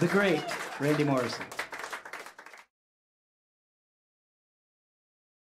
the great Randy Morrison.